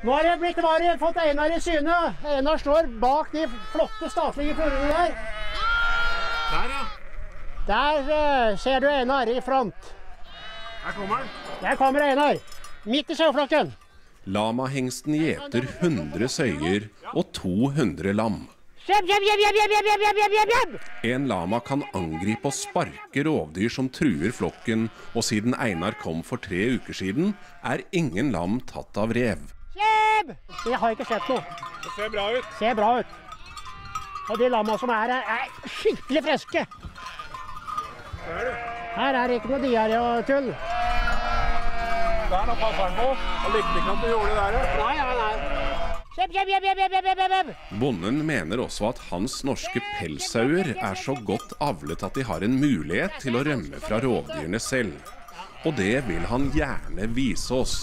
Nå er det blitt varig, fått Einar i syne. Einar står bak de flotte statlige fuglene der. Der, ja. Der uh, ser du Einar i front. Der kommer han. Der kommer Einar. Midt i saueflokken. Lamahengsten gjeter 100 søyer og 200 lam. Jeb, jeb, jeb, jeb, jeb, jeb, jeb! En lama kan angripe og sparke rovdyr som truer flokken, og siden Einar kom for tre uker siden, er ingen lam tatt av rev. Kjem! Jeg har ikke sett noe. Det ser bra ut. Ser bra ut. Og de lamma som er her, er skikkelig friske. Her er det ikke noe diaré og tull. Der, nå passer han på. Han likte ikke at du gjorde det der. ja. Nei, nei, nei. Kjem, kjem, kjem, kjem, kjem, kjem, kjem. Bonden mener også at hans norske pelssauer er så godt avlet at de har en mulighet til å rømme fra rovdyrene selv. Og det vil han gjerne vise oss.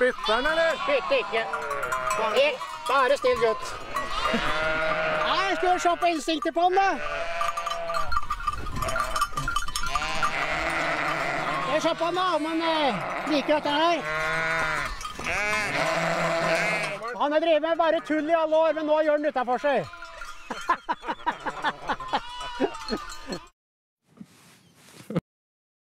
Bytter han, eller? Bytte ikke. Helt bare still gutt. Nei, skal vi se på instinktet på den, da. Skal vi se på den, da, om han eh, liker dette her. Han har drevet med bare tull i alle år, men nå gjør han utafor seg.